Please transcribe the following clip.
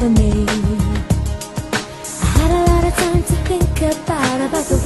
for me. I had a lot of time to think about about the